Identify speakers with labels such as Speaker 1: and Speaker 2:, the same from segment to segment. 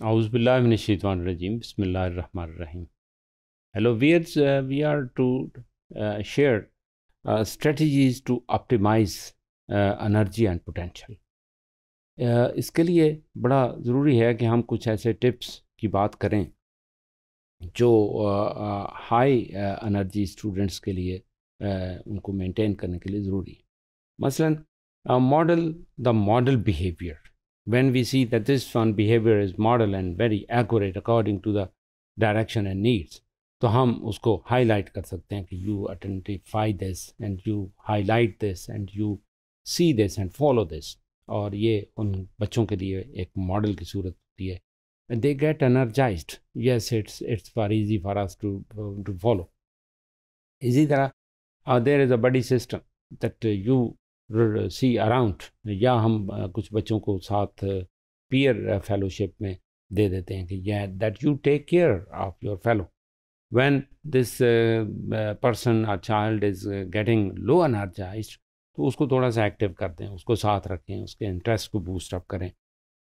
Speaker 1: اعوذ باللہ من الشیطان الرجیم، بسم اللہ الرحمن الرحیم۔ Hello where's we are to share strategies to optimise energy and potential اس کے لیے بڑا ضروری ہے کہ ہم کچھ ایسے ٹپس کی بات کریں جو ہائی انرجی اسٹوڈنٹس کے لیے uh, ان کو مینٹین کرنے کے لیے ضروری۔ ہے مثلاً model the model behaviour when we see that this one behaviour is model and very accurate according to the direction and needs تو ہم اس کو ہائی لائٹ کر سکتے ہیں کہ you identify this and you highlight this and you see this and follow this اور یہ ان بچوں کے لیے ایک ماڈل کی صورت ہوتی ہے they get energised yes it's it's far easy for us to to follow اسی طرح دیر از اے بڑی system that you see around یا ہم کچھ بچوں کو ساتھ پیئر فیلوشپ میں دے دیتے ہیں کہ یہ that you take care of your fellow when this person or child is getting low energised تو اس کو تھوڑا سا ایکٹیو کر دیں اس کو ساتھ رکھیں، اس کے انٹرسٹ کو بوسٹ اپ کریں۔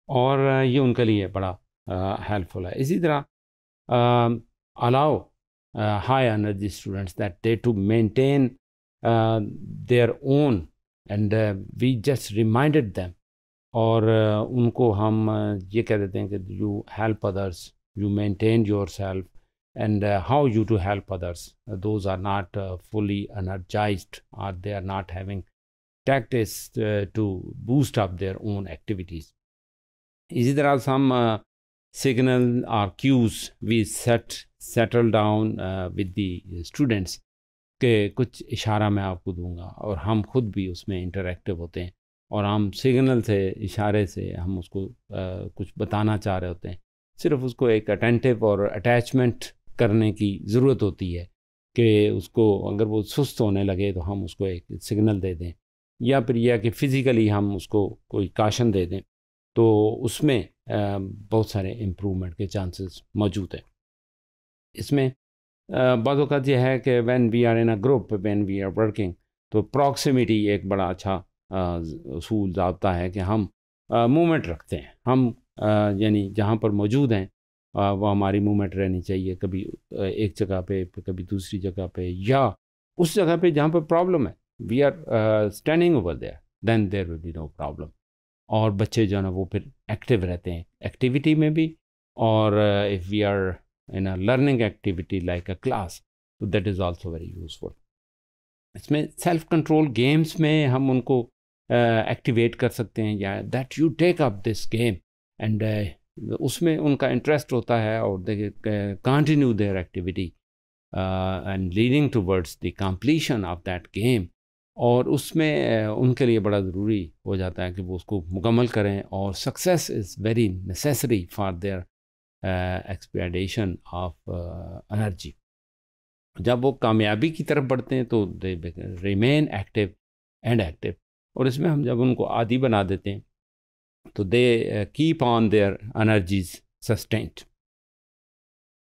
Speaker 1: اور یہ ان کے لیے بڑا ہیلپ فل ہے۔ اسی طرح allow high energy students that they to maintain their own and we just reminded them اور ان کو ہم یہ کہہ دیتے ہیں کہ you help others you maintain yourself and how you to help others those are not fully energised or they are not having tactics to boost up their own activities اسی طرح some signal or cues we set settle down with the students کہ کچھ اشارہ میں آپ کو دوں گا اور ہم خود بھی اس میں انٹریکٹیو ہوتے ہیں اور ہم سگنل سے، اشارے سے ہم اس کو کچھ بتانا چاہ رہے ہوتے ہیں۔ صرف اس کو ایک اٹینٹیو اور اٹیچمنٹ کرنے کی ضرورت ہوتی ہے کہ اس کو اگر وہ سست ہونے لگے تو ہم اس کو ایک سگنل دے دیں یا پھر یہ کہ فزیکلی ہم اس کو کوئی کاشن دے دیں تو اس میں بہت سارے امپرومنٹ کے چانسز موجود ہیں۔ اس میں بعض اوقات یہ ہے کہ when we are in a group when we are working تو پراکسیمیٹی ایک بڑا اچھا اصول ضابطہ ہے کہ ہم مومنٹ رکھتے ہیں۔ ہم یعنی جہاں پر موجود ہیں وہ ہماری مومنٹ رہنی چاہیے۔ کبھی ایک جگہ پہ، کبھی دوسری جگہ پہ، یا اس جگہ پہ جہاں پہ پرابلم ہے۔ We are standing over there then there will be no problem اور بچے جو ہے نا، وہ پھر ایکٹیو رہتے ہیں۔ ایکٹیویٹی میں بھی، اور if we are in a learning activity like a class تو that is also very useful اس میں سیلف کنٹرول گیمس میں ہم ان کو ایکٹیویٹ کر سکتے ہیں یا that you take up this game and اس میں ان کا انٹرسٹ ہوتا ہے اور continue their activity and leading towards the completion of that game اور اس میں ان کے لیے بڑا ضروری ہو جاتا ہے کہ وہ اس کو مکمل کریں اور success is very necessary for their expedition of energy جب وہ کامیابی کی طرف بڑھتے ہیں تو they remain active and active اور اس میں ہم جب ان کو عادی بنا دیتے ہیں تو they keep on their energies sustained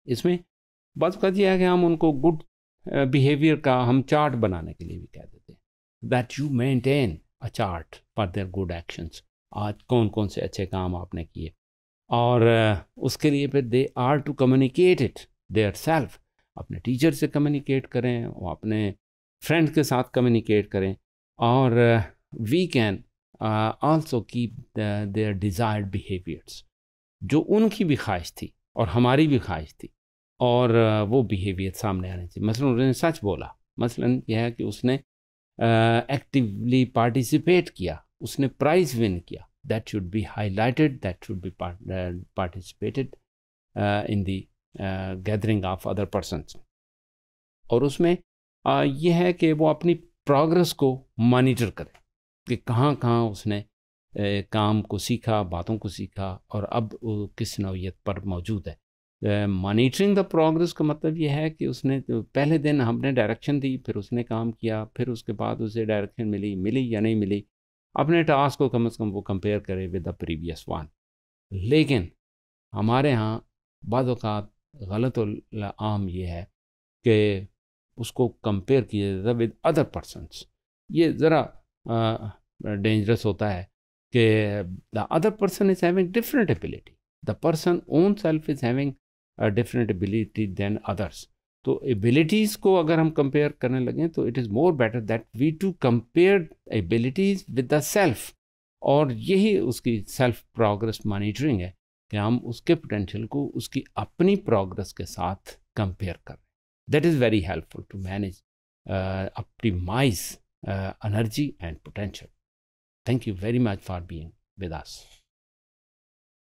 Speaker 1: اس میں بات اوقات یہ ہے کہ ہم ان کو گڈ بیہیویئر uh, کا ہم چارٹ بنانے کے لیے بھی کہہ دیتے ہیں. That you maintain a chart for their good actions آج کون کون سے اچھے کام آپ نے کیے؟ اور اس کے لیے پھر they are to communicate it their self اپنے ٹیچر سے کمیونیکیٹ کریں، وہ اپنے فرینڈ کے ساتھ کمیونیکیٹ کریں، اور we can also keep their desired behaviours جو ان کی بھی خواہش تھی اور ہماری بھی خواہش تھی، اور وہ بیہیویئر سامنے آنے چاہیے مثلاً انہوں نے سچ بولا، مثلاً یہ ہے کہ اس نے ایکٹیولی پارٹیسپیٹ کیا، اس نے پرائز ون کیا۔ That should be highlighted that should be participated in the gathering of other persons اور اس میں یہ ہے کہ وہ اپنی پروگرس کو مانیٹر کرے کہ کہاں کہاں اس نے کام کو سیکھا، باتوں کو سیکھا، اور اب وہ کس نوعیت پر موجود ہے۔ مانیٹرنگ دا پروگرس کا مطلب یہ ہے کہ اس نے پہلے دن ہم نے ڈائریکشن دی، پھر اس نے کام کیا، پھر اس کے بعد اسے ڈائریکشن ملی ملی یا نہیں ملی۔ اپنے ٹاسک کو کم از کم وہ کمپیئر کرے ود دا پریویس وان لیکن ہمارے ہاں بعض اوقات غلط عام یہ ہے کہ اس کو کمپیئر کیا جاتا ود ادر پرسنس یہ ذرا ڈینجرس ہوتا ہے کہ the other person is having different ability the person own self is having different ability than others تو ایبلٹیز کو اگر ہم کمپیئر کرنے لگیں تو it is more better that we to compare abilities with the self اور یہی اس کی سیلف پروگرس مانیٹرنگ ہے کہ ہم اس کے پوٹینشیل کو اس کی اپنی پروگرس کے ساتھ کمپیئر کریں۔ That is very helpful to manage optimise energy and potential thank you very much for being with us